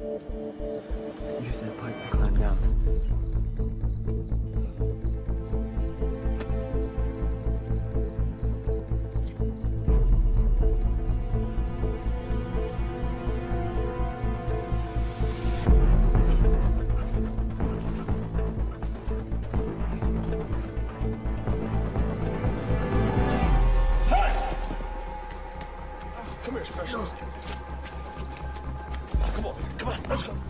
Use that pipe to climb down. Ah, come here, specialist. Come on, let's go.